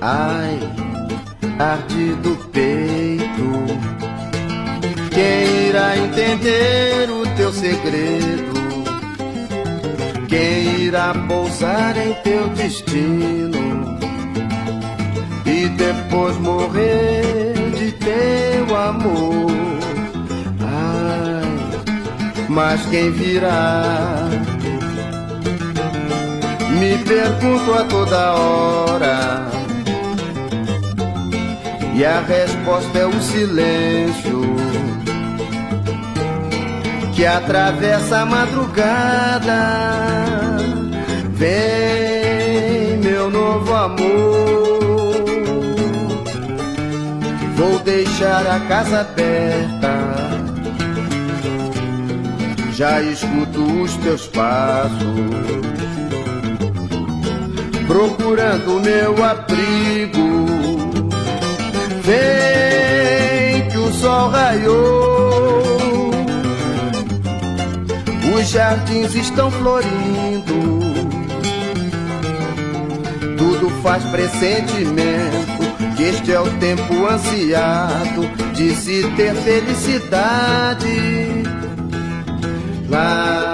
Ai, arde do peito. Quem irá entender o teu segredo? Quem irá pousar em teu destino? E depois morrer de teu amor? Mas quem virá? Me pergunto a toda hora. E a resposta é o silêncio que atravessa a madrugada. Vem, meu novo amor. Vou deixar a casa aberta. Já escuto os teus passos procurando meu abrigo. Vem que o sol raiou, os jardins estão florindo. Tudo faz pressentimento que este é o tempo ansiado de se ter felicidade. و